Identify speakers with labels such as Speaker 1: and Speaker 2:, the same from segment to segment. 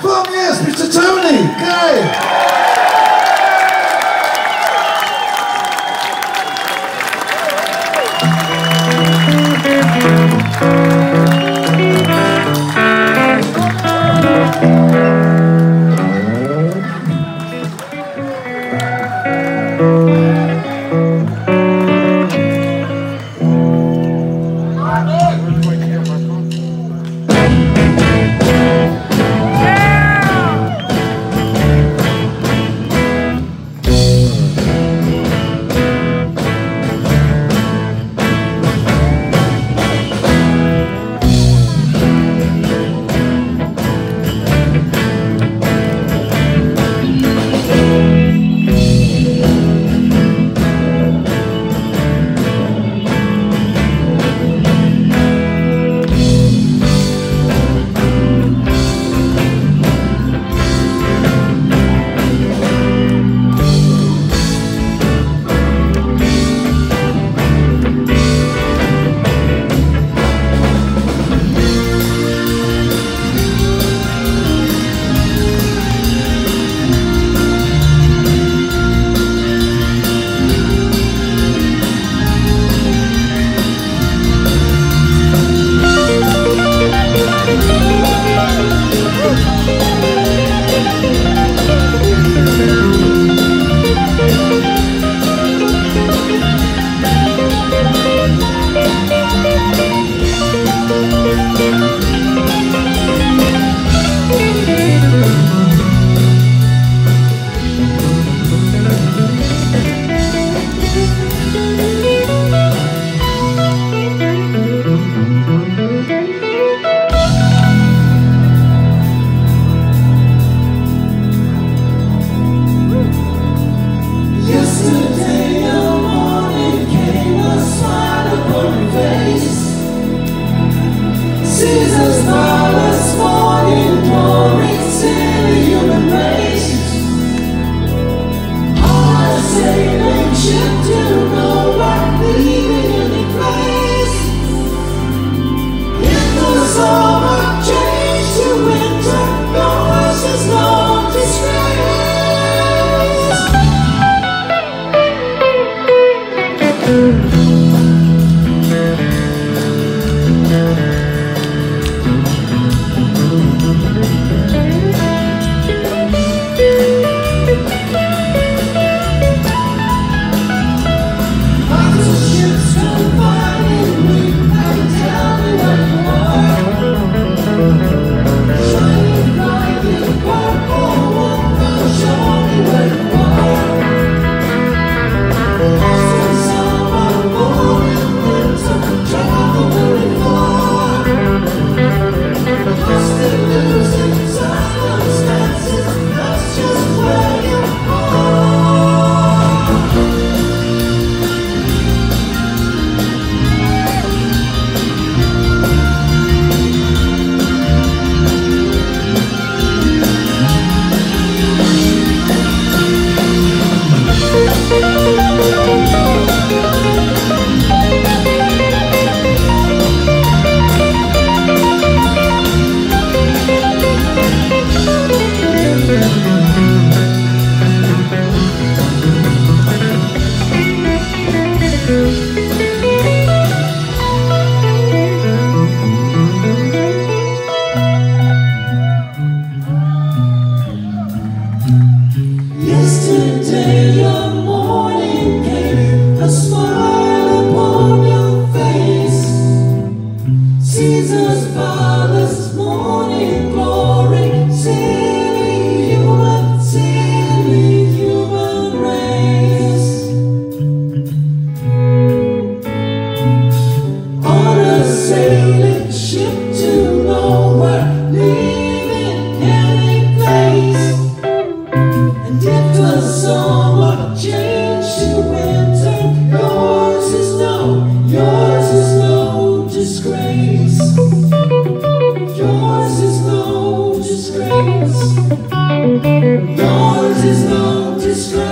Speaker 1: From yes, Mr. Tony. Okay. is no distress.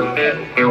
Speaker 1: Thank you.